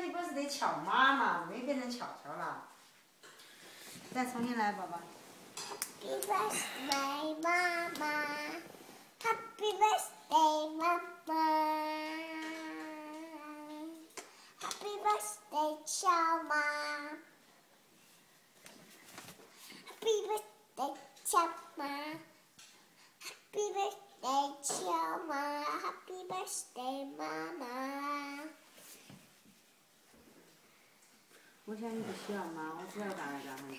成巧妈妈，没变成巧巧了。再重新来，宝宝。Happy birthday，妈妈。Happy birthday，妈妈。Happy birthday，巧妈。Happy birthday，巧妈。Happy birthday，巧妈。Happy birthday，妈妈。我想你不需要嘛，我只要大概这样子。